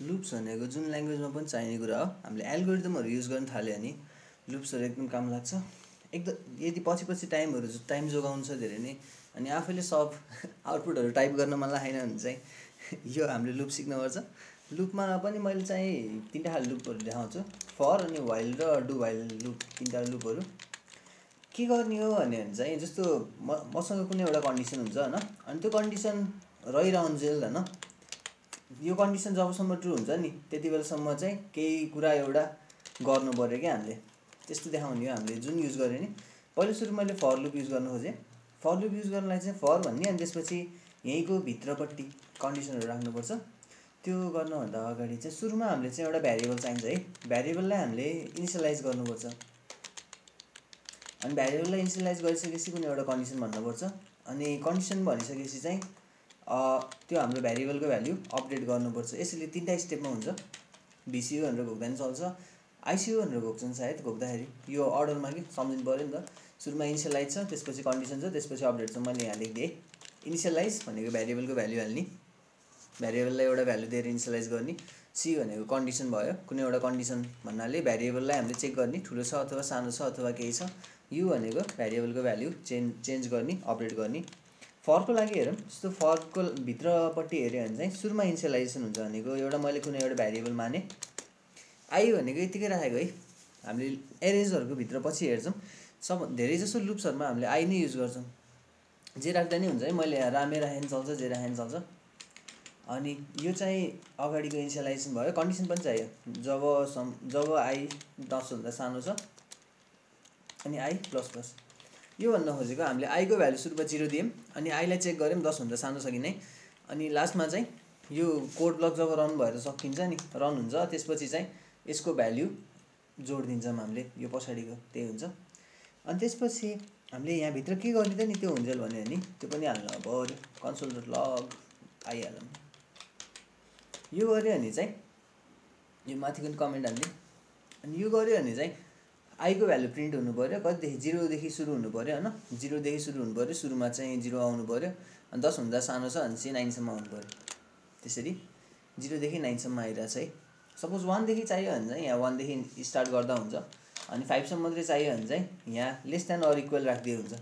Loops भनेको जुन ल्याङ्ग्वेजमा पनि चाहिने कुरा हो। हामीले एल्गोरिदमहरू युज गर्न थाल्यो भने लुप्सहरू एकदम काम लाग्छ। एकदम यदि पछि पछि टाइमहरू टाइम जोगाउनु छ धेरै नै अनि आफैले सब आउटपुटहरू टाइप गर्न मन लागेन भने चाहिँ यो हामीले लुप सिक्नुपर्छ। लुपमा पनि मैले चाहिँ तिनवटा खाले लुपहरू देखाउँछु। फर अनि वाइल्ड र डु वाइल्ड लुप तिनवटा लुपहरू। के गर्ने हो भने चाहिँ जस्तो म मसँग कुनै एउटा कन्डिसन हुन्छ होइन। अनि त्यो कन्डिसन रहिरहन्जेल होइन। यो कन्डिसन जबसम्म ट्रु हुन्छ नि त्यति बेलासम्म चाहिँ केही कुरा एउटा गर्नु पऱ्यो क्या हामीले। त्यस्तो देखाउने हो हामीले जुन युज गऱ्यो नि। पहिलो सुरु मैले फर लुप युज गर्नु खोजेँ। फर लुप युज गर्नलाई चाहिँ फर भन्ने अनि त्यसपछि यहीँको भित्रपट्टि कन्डिसनहरू राख्नुपर्छ। त्यो गर्नुभन्दा अगाडि चाहिँ सुरुमा हामीले चाहिँ एउटा भ्यारिएबल चाहिन्छ है। भ्यारिएबललाई हामीले इनिसियलाइज गर्नुपर्छ। अनि भ्यारिएबललाई इनिसियलाइज गरिसकेपछि कुनै एउटा कन्डिसन भन्नुपर्छ। अनि कन्डिसन भनिसकेपछि चाहिँ त्यो हाम्रो भ्यारिएबलको भ्याल्यु अपडेट गर्नुपर्छ। यसरी तिनवटा स्टेपमा हुन्छ। भिसियु भनेर घोक्दा पनि चल्छ आइसियु भनेर घोक्छन् सायद घोक्दाखेरि यो अर्डरमा कि सम्झिनु पऱ्यो नि त। सुरुमा इनिसियलाइज छ त्यसपछि कन्डिसन छ त्यसपछि अपडेट छ। मैले यहाँ लेखिदिएँ। इनिसियलाइज भनेको भ्यारिएबलको भ्याल्यु हाल्ने। भ्यारिएबललाई एउटा भ्याल्यु दिएर इनिसियलाइज गर्ने। सी भनेको कन्डिसन भयो। कुनै एउटा कन्डिसन भन्नाले भ्यारिएबललाई हामीले चेक गर्ने। ठुलो छ अथवा सानो छ अथवा केही छ। यु भनेको भ्यारिएबलको भ्याल्यु चेन्ज चेन्ज गर्ने अपडेट गर्ने। फरको लागि हेरौँ जस्तो फरको भित्रपट्टि हेऱ्यो भने चाहिँ सुरुमा इनिसियलाइजेसन हुन्छ भनेको एउटा मैले कुनै एउटा भ्यारिएबल माने। आई भनेको यतिकै राखेको है। हामीले एरेजहरूको भित्र पछि हेर्छौँ। सब धेरै जसो लुप्सहरूमा हामीले आई नै युज गर्छौँ। जे राख्दा नै हुन्छ है मैले रामे राखेन चल्छ जे राखेन चल्छ। अनि यो चाहिँ अगाडिको इनिसियलाइजेसन भयो कन्डिसन पनि चाहियो। जब सम जब आई दसभन्दा सानो छ अनि आई प्लस प्लस। यो भन्न खोजेको हामीले आईको भ्यालु सुरुमा जिरो दियौँ अनि आईलाई चेक गऱ्यौँ दसभन्दा सानो छ नै। अनि लास्टमा चाहिँ यो कोड ब्लक जब रन भएर सकिन्छ नि रन हुन्छ त्यसपछि चाहिँ यसको भ्याल्यु जोड दिन्छौँ हामीले यो पछाडिको त्यही हुन्छ। अनि त्यसपछि हामीले यहाँभित्र के गर्ने त नि त्यो हुन्छ भने त्यो पनि हाल्नु पऱ्यो कन्सोल डट लग आइहालौँ यो गऱ्यो भने चाहिँ यो माथिको कमेन्ट हाल्ने। अनि यो गऱ्यो भने चाहिँ आईको भ्यालु प्रिन्ट हुनु पऱ्यो कतिदेखि जिरोदेखि सुरु हुनु पऱ्यो होइन? जिरोदेखि सुरु हुनु पऱ्यो सुरुमा चाहिँ जिरो आउनु पऱ्यो अनि दसभन्दा सानो छ भने चाहिँ नाइनसम्म आउनु पऱ्यो त्यसरी जिरोदेखि नाइनसम्म आइरहेछ है। सपोज वानदेखि चाहियो भने चाहिँ यहाँ वानदेखि स्टार्ट गर्दा हुन्छ अनि फाइभसम्म मात्रै चाहियो भने चाहिँ यहाँ लेस देन अर इक्वल राखिदिए हुन्छ।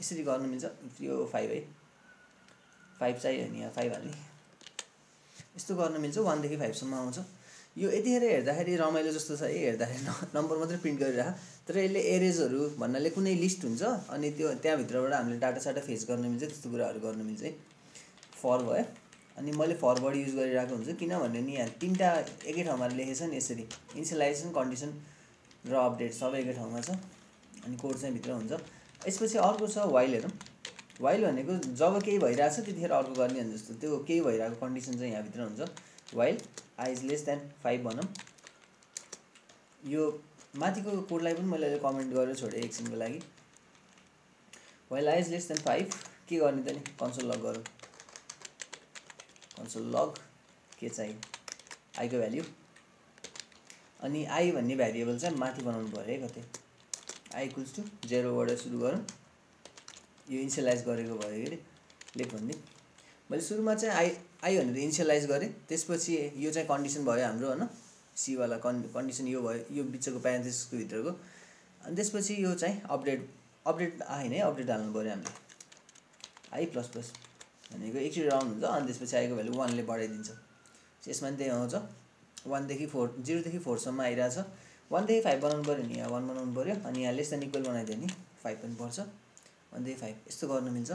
यसरी गर्नु मिल्छ। यो फाइभ है। फाइभ चाहियो भने यहाँ फाइभ हाल्ने। यस्तो गर्नु मिल्छ। वानदेखि फाइभसम्म आउँछ। यो यतिखेर हेर्दाखेरि रमाइलो जस्तो छ है हेर्दाखेरि नम्बर मात्रै प्रिन्ट गरिरह तर यसले एरेजहरू भन्नाले कुनै लिस्ट हुन्छ अनि त्यो त्यहाँभित्रबाट हामीले डाटा साटा फेस गर्न मिल्छ त्यस्तो कुराहरू गर्न मिल्छ है। फर भयो। अनि मैले फरवर्ड युज गरिरहेको हुन्छु किनभने नि यहाँ तिनवटा एकै ठाउँमा लेखेछ नि यसरी। इनिसियलाइजेसन कन्डिसन र अपडेट सबै एकै ठाउँमा छ। अनि कोड चाहिँ भित्र हुन्छ। यसपछि अर्को छ वाइल हेरौँ। वाइल भनेको जब केही भइरहेछ त्यतिखेर अर्को गर्ने जस्तो। त्यो केही भइरहेको कन्डिसन चाहिँ यहाँभित्र हुन्छ। While i is less than five भनौँ यो माथिको कोडलाई पनि मैले कमेन्ट गरेर छोडेँ एकछिनको लागि. While i is less than five के गर्ने त नि? कन्सोल लग गरौँ। कन्सोल लग के चाहियो आईको भ्याल्यु अनि आई भन्ने भ्यारिएबल चाहिँ माथि बनाउनु पऱ्यो है कतै। आई इक्वल्स टु जेरोबाट सुरु गरौँ। यो इनिसियलाइज गरेको भयो अरे लेख भन्ने मैले सुरुमा चाहिँ आई आई भनेर इनिसियलाइज गरेँ। त्यसपछि यो चाहिँ कन्डिसन भयो हाम्रो होइन? सीवाला कन् कन्डिसन यो भयो यो बिचको प्यारेन्थिसको भित्रको। अनि त्यसपछि यो चाहिँ अपडेट अपडेट आएन है अपडेट हाल्नु पऱ्यो हामीले आई प्लस प्लस भनेको एकचोटि राउन्ड हुन्छ अनि त्यसपछि आएको भ्यालु वानले बढाइदिन्छ। यसमा पनि त्यही आउँछ। वानदेखि फोर जिरोदेखि फोरसम्म आइरहेछ। वानदेखि फाइभ बनाउनु पऱ्यो नि यहाँ वान बनाउनु पऱ्यो। अनि यहाँ लेस देन इक्वल बनाइदियो नि फाइभ पनि पर्छ। वानदेखि फाइभ यस्तो गर्नु मिल्छ।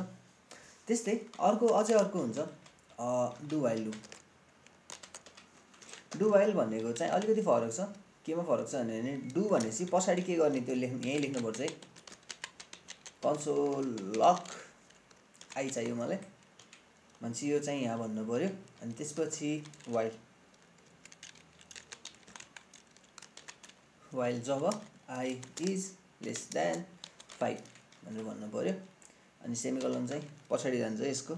त्यस्तै अर्को अझै अर्को हुन्छ। Do while loop do while भनेको चाहिँ अलिकति फरक छ। केमा फरक छ भने डु भनेपछि पछाडि के गर्ने त्यो लेख्नु यहीँ लेख्नुपर्छ है। कन्सोल लक आई चाहियो मलाई। भनेपछि यो चाहिँ यहाँ भन्नु पऱ्यो अनि त्यसपछि while while job i is less than five भनेर भन्नु पऱ्यो अनि सेमिकलन चाहिँ पछाडि जान्छ यसको।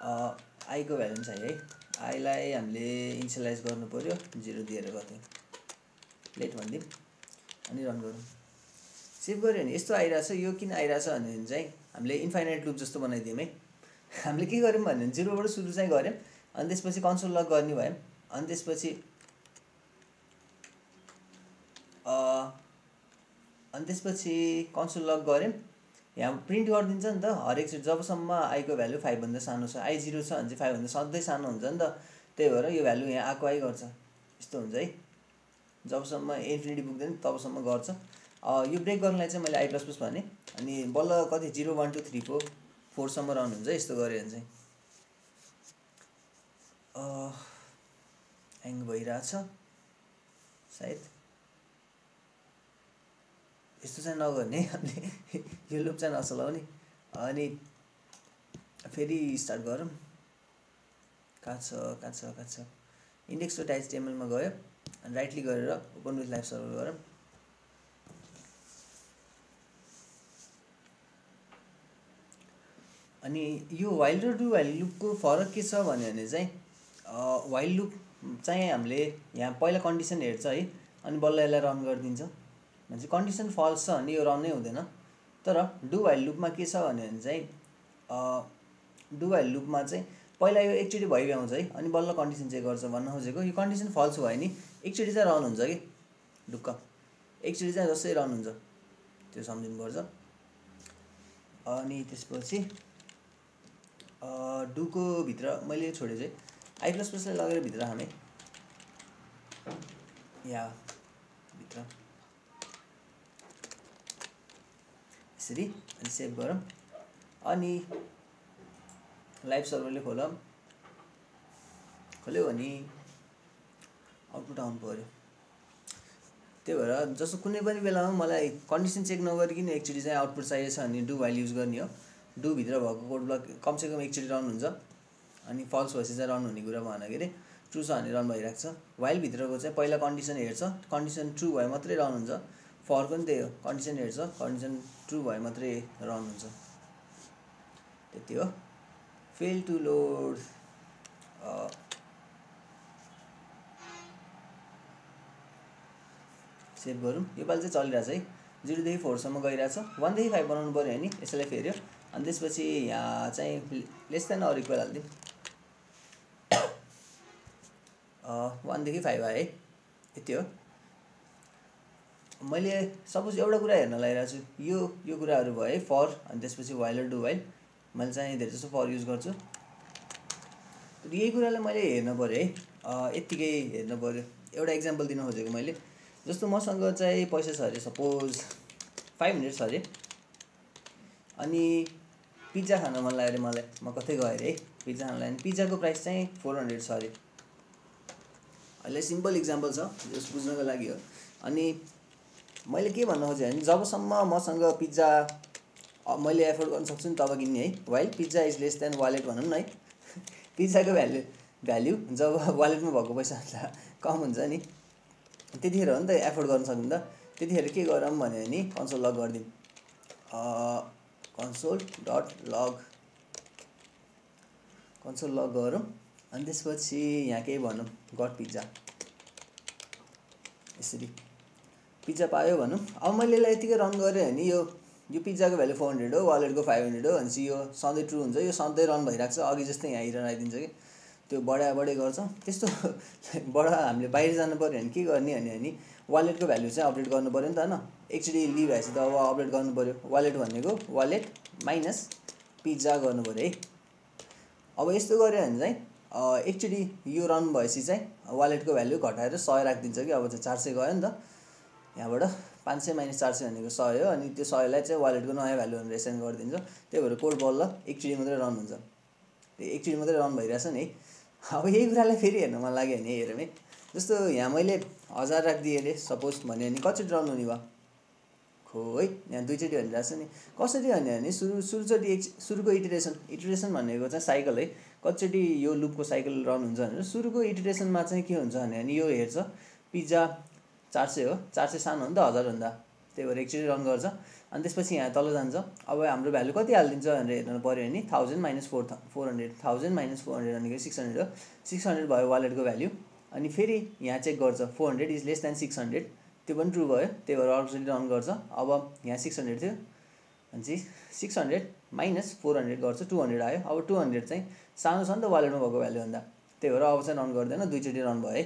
आईको भ्यालु चाहिँ है। आईलाई हामीले इनिसियलाइज पऱ्यो जिरो दिएर गर्थ्यौँ लेट भनिदिउँ अनि रन गरौँ। सेभ गऱ्यो भने यस्तो आइरहेछ यो किन आइरहेछ भने चाहिँ हामीले इन्फाइनाइट लुप जस्तो बनाइदियौँ है। हामीले के गर्यौँ भने जिरोबाट सुरु चाहिँ गऱ्यौँ। अनि त्यसपछि कन्सोल लग गर्ने भयौँ। अनि त्यसपछि अनि त्यसपछि कन्सोल लग गऱ्यौँ। यहाँ प्रिन्ट गरिदिन्छ नि त हरेक जबसम्म आईको भ्यालु फाइभभन्दा सानो छ आई जिरो छ भने चाहिँ फाइभभन्दा सधैँ सानो हुन्छ नि त। त्यही भएर यो भ्यालु यहाँ आएको आइ गर्छ। यस्तो हुन्छ है। जबसम्म इन्फिनिटी पुग्दैन तबसम्म गर्छ। यो ब्रेक गर्नलाई चाहिँ मैले आई प्लस प्लस भने अनि बल्ल कति zero one two three four फोरसम्म run हुन्छ यस्तो गऱ्यो भने चाहिँ। ह्याङ भइरहेछ। सायद। यस्तो चाहिँ नगर्ने अनि यो लुप चाहिँ नचलाउने अनि फेरि स्टार्ट गरौँ। कहाँ छ कहाँ छ कहाँ छ? इन्डेक्स टेबलमा गयो। अनि राइटली गरेर ओपन विथ लाइफ सर्भर गरौँ। अनि यो वाइल्ड र डु वाइल्ड लुपको फरक के छ भन्यो भने चाहिँ वाइल्ड लुप चाहिँ हामीले यहाँ पहिला कन्डिसन हेर्छ है अनि बल्ल यसलाई रन गरिदिन्छ। भने चाहिँ कन्डिसन फल्स छ भने यो रन नै हुँदैन। तर डु वाइल्ड लुपमा के छ भन्यो भने चाहिँ डु वाइल्ड लुपमा चाहिँ पहिला यो एकचोटि भइभ्याउँछ है अनि बल्ल कन्डिसन चेक गर्छ भन्न खोजेको। यो कन्डिसन फल्स भयो नि एकचोटि चाहिँ रन हुन्छ कि? ढुक्क। एकचोटि चाहिँ जस्तै रन हुन्छ। त्यो सम्झिनुपर्छ। अनि त्यसपछि डुको भित्र मैले छोडेँ चाहिँ आई प्लस प्लसलाई लगेर भित्र हाने या भित्र। यसरी अनि सेभ गरौँ। अनि लाइभ सर्भरले खोलौँ। खोल्यो भने आउटपुट आउनु पऱ्यो। त्यही भएर जस्तो कुनै पनि बेलामा मलाई कन्डिसन चेक नगरिकन एकचोटि चाहिँ आउटपुट चाहिएछ भने डु भाइल युज गर्ने हो। डुभित्र भएको कोड ब्लक कमसेकम एकचोटि रन हुन्छ। अनि फल्स भएपछि चाहिँ रन हुने कुरा भएन के अरे ट्रु छ भने रन भइरहेको छ। वाइलभित्रको चाहिँ पहिला कन्डिसन हेर्छ। कन्डिसन ट्रु भए मात्रै रन हुन्छ। फर्क पनि त्यही हो। कन्डिसन हेर्छ। कन्डिसन ट्रु भए मात्रै रन हुन्छ। त्यति हो। फेल टु लोड सेभ गरौँ। योपालि चाहिँ चलिरहेछ है। जिरोदेखि फोरसम्म गइरहेछ। वानदेखि फाइभ बनाउनु पऱ्यो नि। यसैलाई फेऱ्यो अनि त्यसपछि यहाँ चाहिँ लेस देन अर इक्वल हालिदिउँ। वानदेखि फाइभ आयो है। यति हो। मैले सपोज एउटा कुरा हेर्न लगाइरहेको छु। यो यो कुराहरू भयो है फर अनि त्यसपछि वाइल डु वाइल मैले चाहिँ धेरै जस्तो फर युज गर्छु। यही कुरालाई मैले हेर्नु पऱ्यो है। यत्तिकै हेर्नु पऱ्यो। एउटा इक्जाम्पल दिन खोजेको मैले। जस्तो मसँग चाहिँ पैसा छ अरे सपोज फाइभ हन्ड्रेड छ अरे। अनि पिज्जा खान मन लाग्यो अरे मलाई। म कतै गएँ अरे है पिज्जा खान लाग्यो। पिज्जाको प्राइस चाहिँ फोर हन्ड्रेड छ अरे। अहिले सिम्पल इक्जाम्पल छ जस बुझ्नको लागि हो। अनि मैले के भन्न खोजेँ भने जबसम्म मसँग पिज्जा मैले एफोर्ड गर्न सक्छु नि तब किन्ने है। While pizza is less than wallet भनौँ न है। पिज्जाको भ्याल्यु भ्याल्यु जब वालेटमा भएको पैसा कम हुन्छ नि। त्यतिखेर हो नि त एफोर्ड गर्न सक्नु त। त्यतिखेर के गरौँ भने कन्सोल लग गरिदिउँ। Console dot log console log गरौँ अनि त्यसपछि यहाँ केही भनौँ गट पिज्जा यसरी। पिज्जा पायो भनौँ अब मैले यसलाई यतिकै रन गरेँ भने यो यो पिज्जाको भ्यालु फोर हन्ड्रेड हो वालेटको फाइभ हन्ड्रेड हो भनेपछि यो सधैँ ट्रु हुन्छ। यो सधैँ रन भइरहेको छ। अघि जस्तै यहाँ हिरो आइदिन्छ कि। त्यो बढा बढै गर्छ। त्यस्तो बडा हामीले बाहिर जानु पऱ्यो भने के गर्ने भने अनि वालेटको भ्यालु चाहिँ अपडेट गर्नु पऱ्यो नि त होइन। एकचोटि लिभ भएपछि त। अब अपडेट गर्नु पऱ्यो वालेट भनेको वालेट माइनस पिज्जा गर्नु पऱ्यो है। अब यस्तो गऱ्यो भने चाहिँ एकचोटि यो रन भएपछि चाहिँ वालेटको भ्यालु घटाएर सय राखिदिन्छ कि। अब चाहिँ चार सय गयो नि त। यहाँबाट पाँच सय माइनस चार सय भनेको सय हो अनि त्यो सयलाई चाहिँ वालेटको नयाँ भ्यालु भनेर एसेन्ड गरिदिन्छ। त्यही भएर कोड बल्ल एकचोटि मात्रै रन हुन्छ। एकचोटि मात्रै रन भइरहेछ नि अब यही कुरालाई फेरि हेर्नु मन लाग्यो भने हेरौँ है। जस्तो यहाँ मैले हजार राखिदिएँ अरे सपोज भने कतिचोटि रन हुने भयो? खो है यहाँ दुईचोटि भनिरहेको छ नि। कसरी भन्यो भने सुरु सुरुचोटि एक सुरुको इटिरेसन इटिरेसन भनेको चाहिँ साइकल है। कतिचोटि यो लुपको साइकल रन हुन्छ भनेर सुरुको इटिरेसनमा चाहिँ के हुन्छ भने यो हेर्छ। पिज्जा चार सय हो। चार सय सानो हो नि त हजारभन्दा। त्यही भएर एकचोटि रन गर्छ। अनि त्यसपछि यहाँ तल जान्छ। अब हाम्रो भ्यालु कति हालिदिन्छ भनेर हेर्नु पऱ्यो भने thousand minus four four hundred thousand minus four hundred भनेको सिक्स हन्ड्रेड हो। सिक्स हन्ड्रेड भयो वालेटको भ्याल्यु अनि फेरि यहाँ चेक गर्छ। Four hundred is less than six hundred त्यो पनि ट्रु भयो। त्यही भएर अर्कोचोटि रन गर्छ। अब यहाँ सिक्स हन्ड्रेड थियो। चाहिँ six hundred minus four hundred गर्छ। टु हन्ड्रेड आयो। अब टु हन्ड्रेड चाहिँ सानो छ नि त वालेटमा भएको भ्यालुभन्दा त्यही भएर अब चाहिँ रन गर्दैन। दुईचोटि रन भयो है।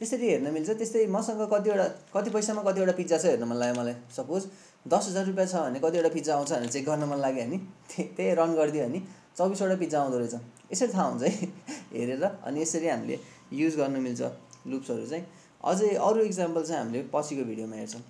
त्यसरी हेर्न मिल्छ। त्यस्तै मसँग कतिवटा कति पैसामा कतिवटा पिज्जा छ हेर्न मन लाग्यो मलाई सपोज दस हजार रुपियाँ छ भने कतिवटा पिज्जा आउँछ भनेर चेक गर्न मन लाग्यो भने त्यही रन गरिदियो भने चौबिसवटा पिज्जा आउँदो रहेछ। यसरी थाहा हुन्छ है। हेरेर अनि यसरी हामीले युज गर्न मिल्छ लुप्सहरू चाहिँ। अझै अरू इक्जाम्पल चाहिँ हामीले पछिको भिडियोमा हेर्छौँ।